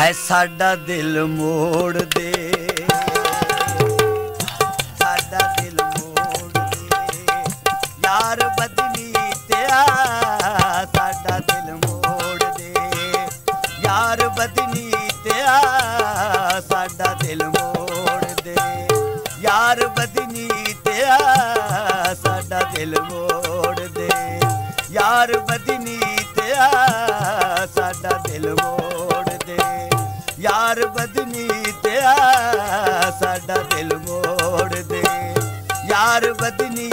ਹੈ ਸਾਡਾ ਦਿਲ ਮੋੜ ਦੇ। ਸਾਡਾ ਦਿਲ ਮੋੜ ਦੇ ਯਾਰ ਬਦਨੀ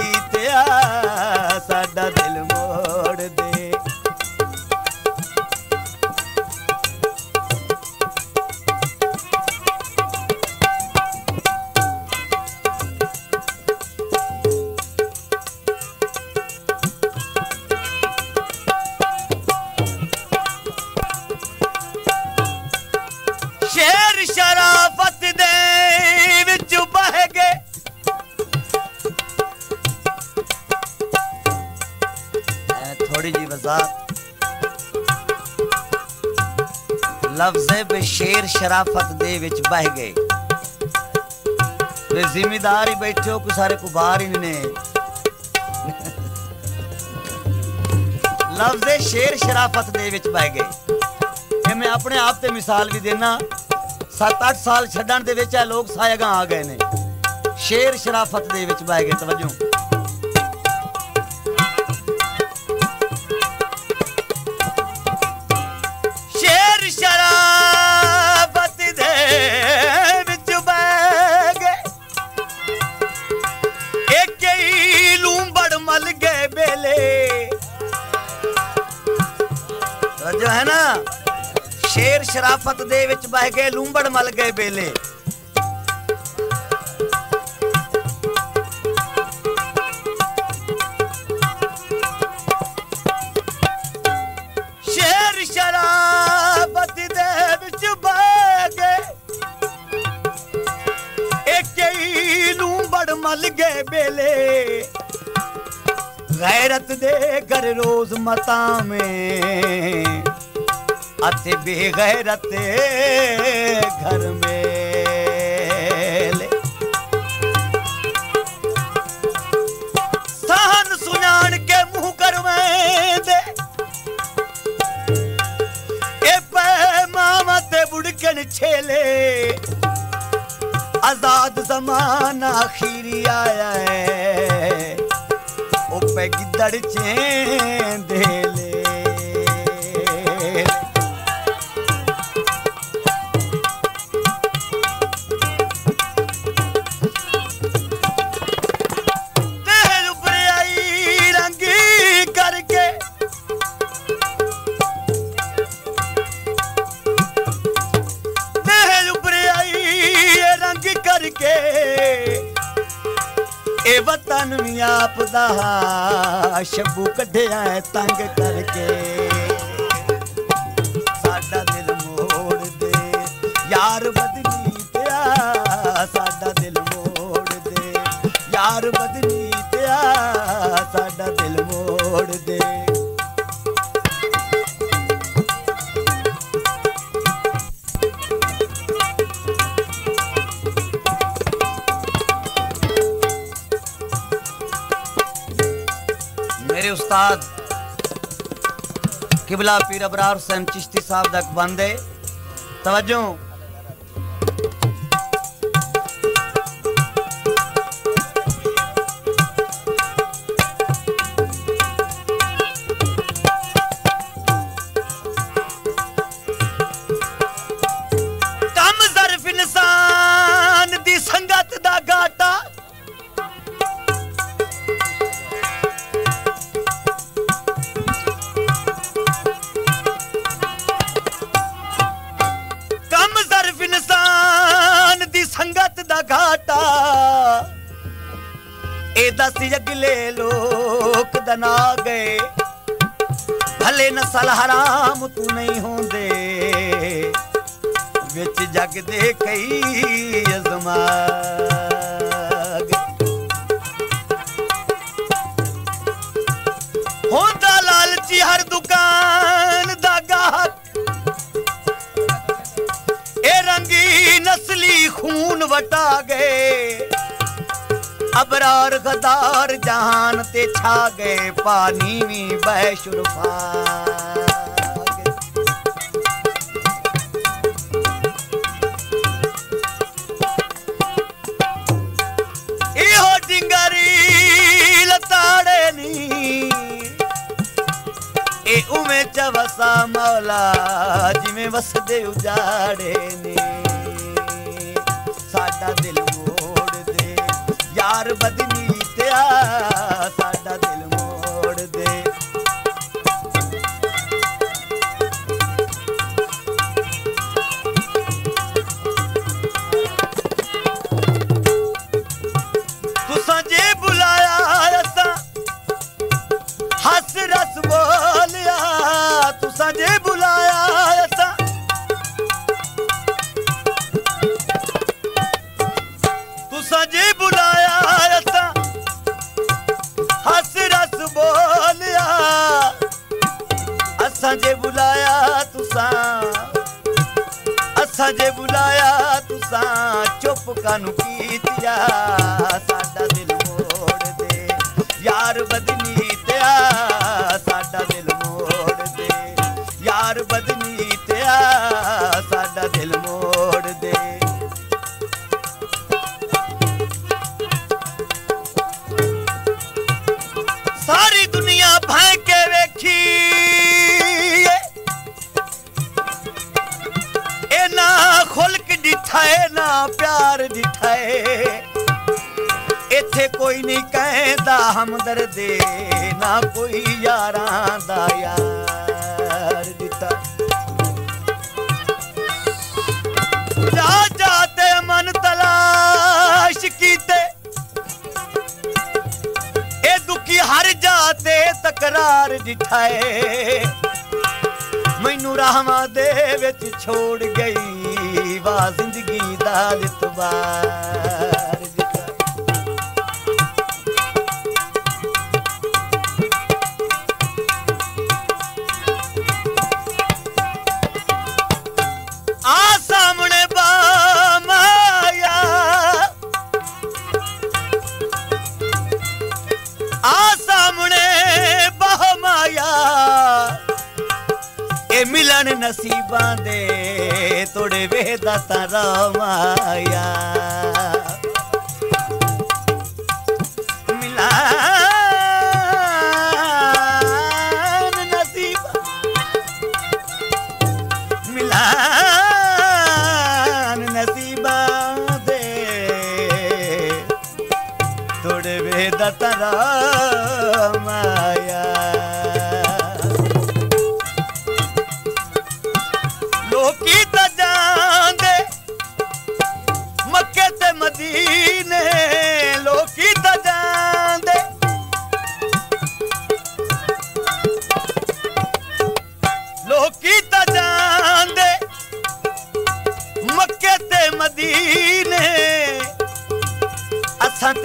ਥੋੜੀ ਜੀ ਵਜ਼ਾਤ ਲਫ਼ਜ਼ ਬਸ਼ੇਰ ਸ਼ਰਾਫਤ ਦੇ ਵਿੱਚ ਬਹਿ ਗਏ ਤੇ ਜ਼ਿੰਮੇਦਾਰ ਹੀ ਬੈਠੇ ਹੋ ਕੋ ਸਾਰੇ ਕੋ ਬਾਹਰ ਹੀ ਨੇ ਲਫ਼ਜ਼ ਸ਼ੇਰ ਸ਼ਰਾਫਤ ਦੇ ਵਿੱਚ ਬਹਿ ਗਏ ਇਹ ਮੈਂ ਆਪਣੇ ਆਪ ਤੇ ਮਿਸਾਲ ਵੀ ਦੇਣਾ 7-8 ਸਾਲ ਛੱਡਣ ਦੇ ਵਿੱਚ ਇਹ ਲੋਕ ਸਾਇਗਾਂ ਆ ਗਏ ਨੇ ਸ਼ੇਰ ਸ਼ਰਾਫਤ ਦੇ ਵਿੱਚ ਬਹਿ ਗਏ ਤਵੱਜੋ ਜੋ ਹੈ ਨਾ? ਸ਼ੇਰ ਸ਼ਰਾਫਤ ਦੇ ਵਿੱਚ ਬਹਿ ਗਏ ਲੂੰਬੜ ਮਲ ਗਏ ਬੇਲੇ। ਸ਼ੇਰ ਸ਼ਰਾਫਤ ਦੇ ਵਿੱਚ ਬਹਿ ਗਏ। ਇੱਕ ਲੂੰਬੜ ਮਲ ਗਏ ਬੇਲੇ। ਗੈਰਤ ਦੇ ਘਰ ਰੋਜ਼ ਮਤਾਂ में ਅਤੇ ਬੇਗੈਰਤ ਘਰ ਮੇਲੇ। ਸਾਹਨ ਸੁਣਾਣ ਕੇ ਮੂੰਹ ਕਰਵੇਂ ਦੇ ਇਹ ਪੈ ਗਿੱਦੜ ਚੇਂਦੇ ਇਹ ਵੀ ਆਪ ਦਾ ਸ਼ਬੂ ਕੱਢਿਆ ਤੰਗ ਕਰਕੇ। ਸਾਡਾ ਦਿਲ ਮੋੜ ਦੇ ਯਾਰ ਬਦਨੀ ਉਸਤਾਦ ਕਿਬਲਾ ਪੀਰ ਅਬਰਾਰ ਹੁਸੈਨ ਚਿਸ਼ਤੀ ਸਾਹਿਬ ਦਾ ਬੰਦ ਹੈ। ਤਵੱਜੋ ਇਹ ਦਸ ਅਗਲੇ ਲੋਕ ਦਨਾ ਗਏ। ਭਲੇ ਨਸਲ ਹਰਾਮ ਤੂੰ ਨਹੀਂ ਹੁੰਦੇ। ਵਿੱਚ ਜਗ ਦੇ ਕਈ ਅਜ਼ਮਾ ਹੁੰਦਾ ਲਾਲਚੀ ਹਰ ਦੁਕਾਨ ਦਾ ਗਾਹਕ। ਵਟਾ ਗਏ। ਅਬਰਾਰ ਗਦਾਰ ਜਹਾਨ ਤੇ ਛਾ ਗਏ, ਪਾਣੀ ਵੀ ਬਹਿ ਇਹੋ ਡਿੰਗਰੀ ਇਹ ਉਵੇਂ ਚ ਵਸਾ ਮੌਲਾ, ਜਿਵੇਂ ਵਸਦੇ ਉਜਾੜੇ ਨੇ। ਸਾਡਾ ਦਿਲ ਯਾਰ ਬਦਨੀ اسان جي بلايا تسان. اسان جي بلايا تسان. چپ ڪانو ڪيتيا ساڊا دل موڙ دي. يار بدلي ساڊا دل موڙ دي. يار بدني ਖੁਲਕ ਨਾ ਪਿਆਰ ਡਿਠਾ ਏ ਇੱਥੇ ਕੋਈ ਨਹੀਂ ਕਹਿੰਦਾ ਹਮਦਰਦੇ ਨਾ ਕੋਈ ਯਾਰਾਂ ਦਾ ਯਾਰ ਦਿੱਤਾ। ਜਾ ਜਾ ਤੇ ਮਨ ਤਲਾਸ਼ ਕੀਤੇ। ਇਹ ਦੁਖੀ ਹਰ ਜਾਤੇ ਤਕਰਾਰ ਜਿਠਾਏ ਮੈਨੂੰ ਰਹਿਮਾ ਦੇ ਵਿੱਚ ਛੋੜ ਗਈ। ਵਾ ਜ਼ਿੰਦਗੀ ਦਾ ਲਿਤਵਾਰ ਜਿਠਾਏ ਆ ਸਾਹਮਣੇ ਬਾ ਇਹ ਮਿਲਣ ਨਸੀਬਾਂ ਦੇ ਤੋੜੇ ਵੇਦਾ ਤਾਰਾ ਮਾਇਆ ਮਿਲਣ ਨਸੀਬਾਂ ਮਿਲਣ ਨਸੀਬਾਂ ਦੇ ਤੋੜੇ ਵੇਦਾ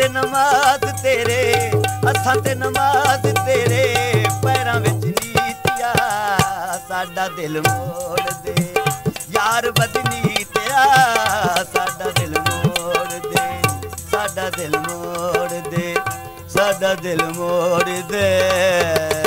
ਤੇ ਨਮਾਜ਼ ਤੇਰੇ ਅਸਾਂ ਤੇ ਨਮਾਜ਼ ਤੇਰੇ, ਪੈਰਾਂ ਵਿੱਚ ਨੀਤਿਆ ਸਾਡਾ ਦਿਲ ਮੋੜ ਦੇ। ਯਾਰ ਬਦਨੀ ਤਿਆ ਸਾਡਾ ਦਿਲ ਮੋੜ ਦੇ, ਸਾਡਾ ਦਿਲ ਮੋੜ ਦੇ, ਸਾਡਾ ਦਿਲ ਮੋੜ ਦੇ।